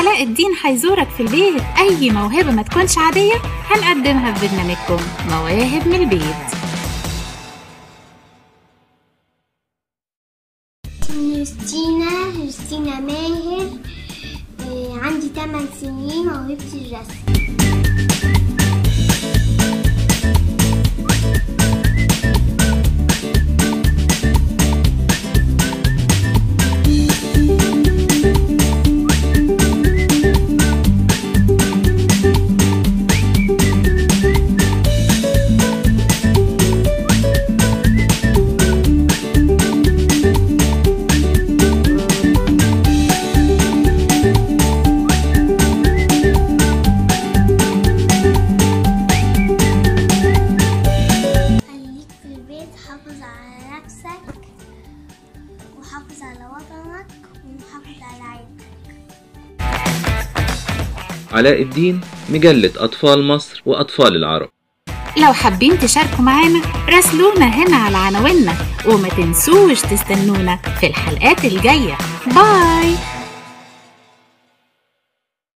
علاء الدين هيزورك في البيت. أي موهبة ما تكونش عادية هنقدمها في برنامجكم مواهب من البيت. اسمي يوستينا يوستينا ماهر. آه، عندي 8 سنين موهبتي الرسم. على نفسك وحافظ على وطنك وحافظ على عيلتك. علاء الدين مجلة أطفال مصر وأطفال العرب. لو حابين تشاركوا معانا راسلونا هنا على عناويننا وما تنسوش تستنونا في الحلقات الجاية. باي!